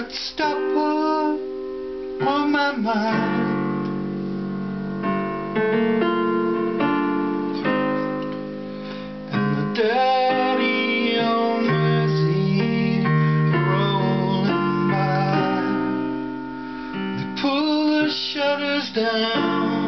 got to stop on, on my mind. And the dirty old mercy rolling by. They pull the shutters down.